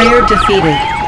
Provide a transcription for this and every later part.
Player defeated.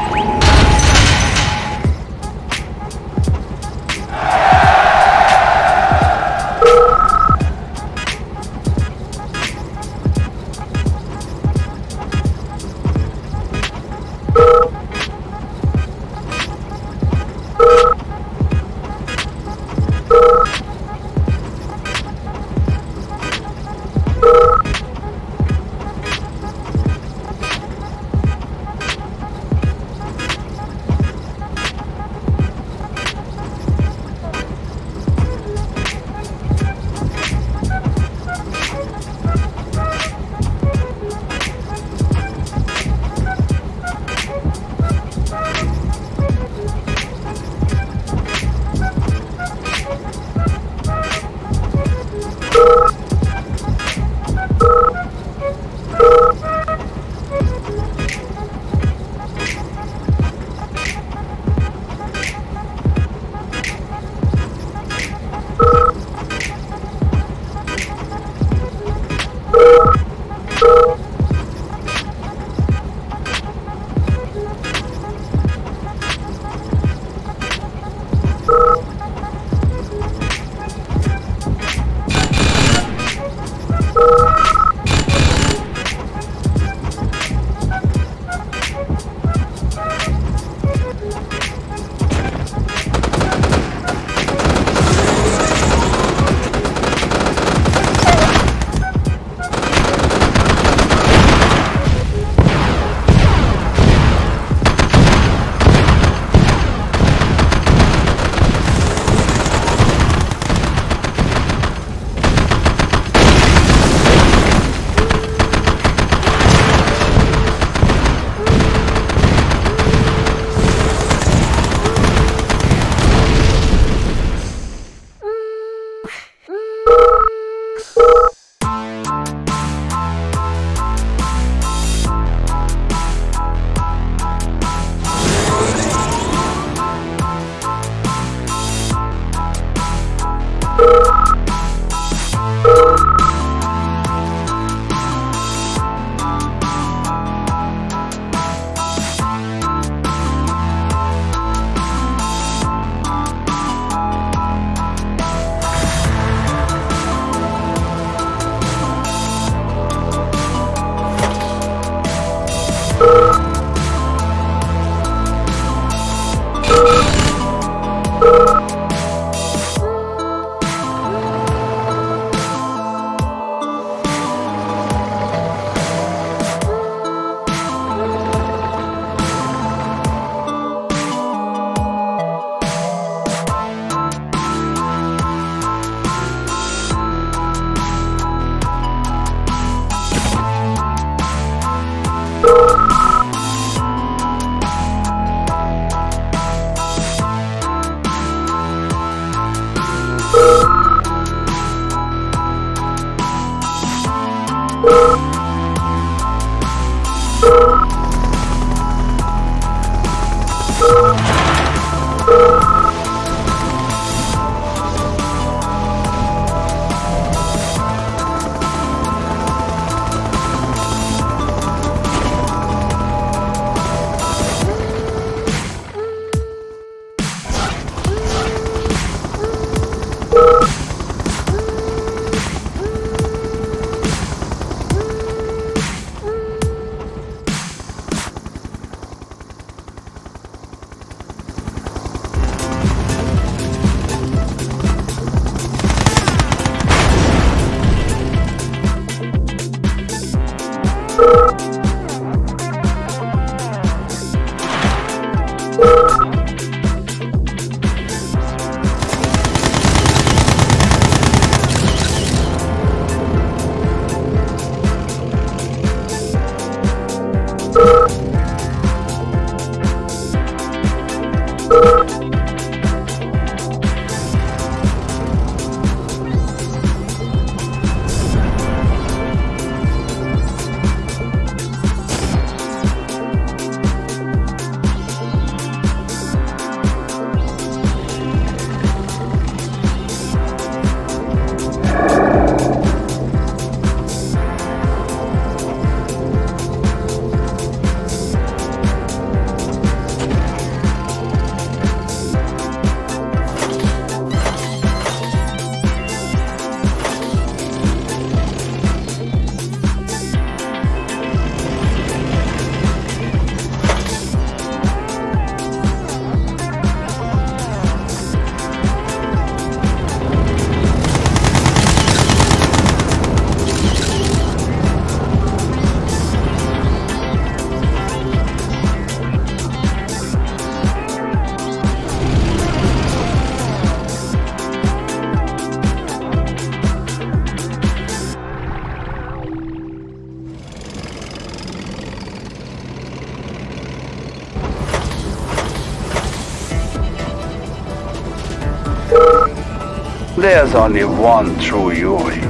There's only one true Yuri.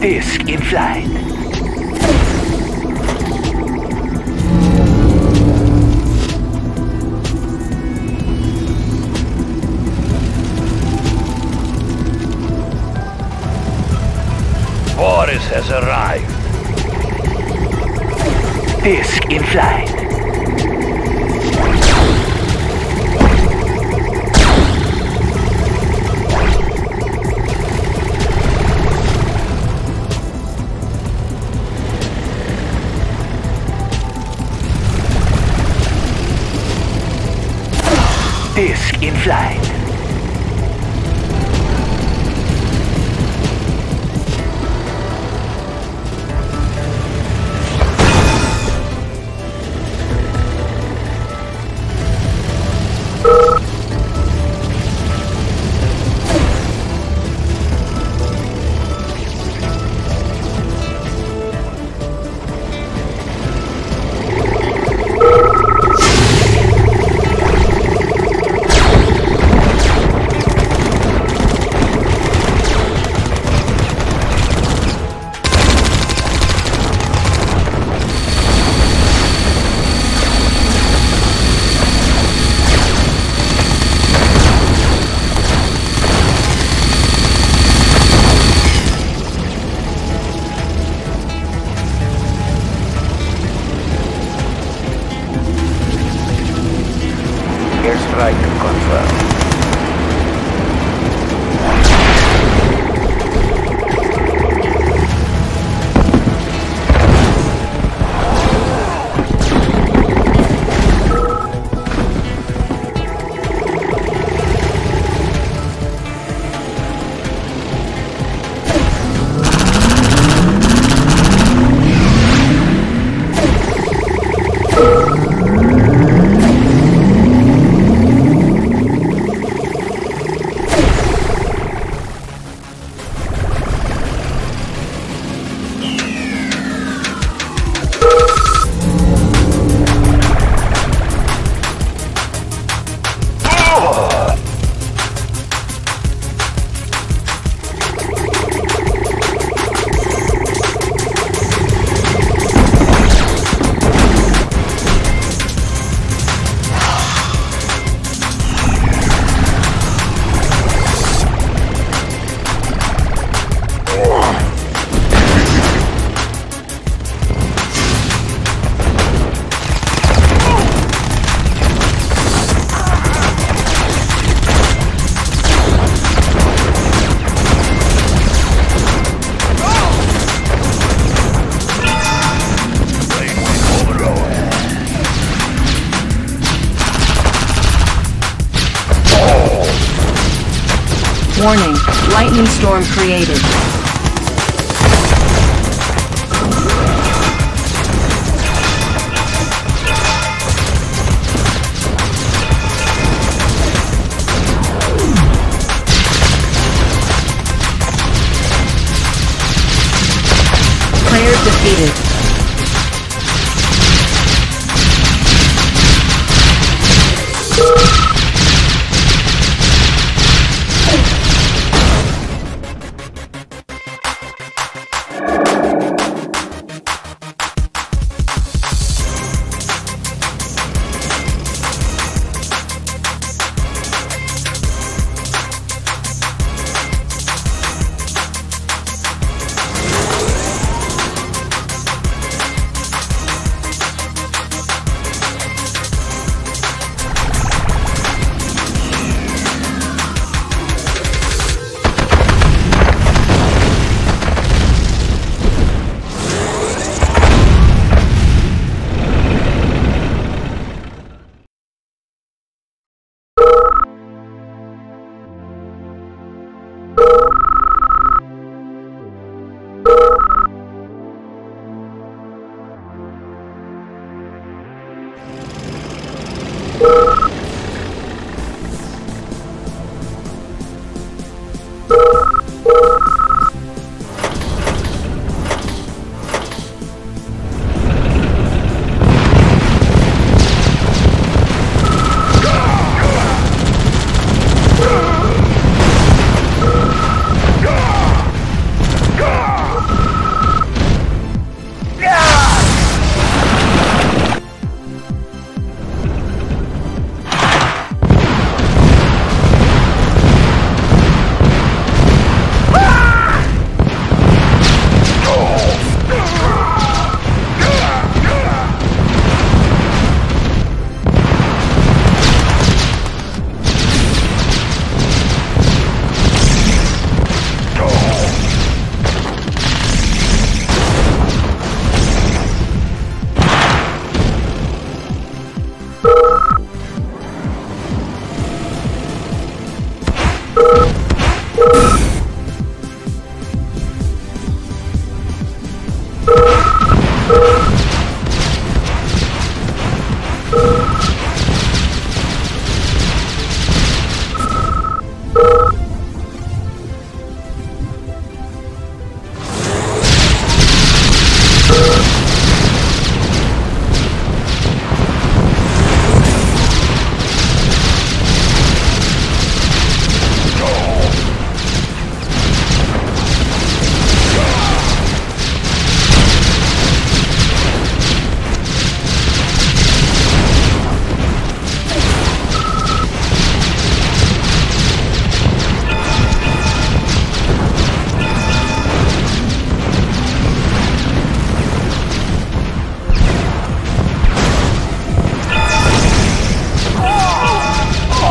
Disc in flight. Boris has arrived. Disc in flight. Disc in flight. Airstrike confirmed. Lightning storm created.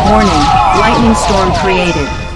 Warning. Lightning storm created.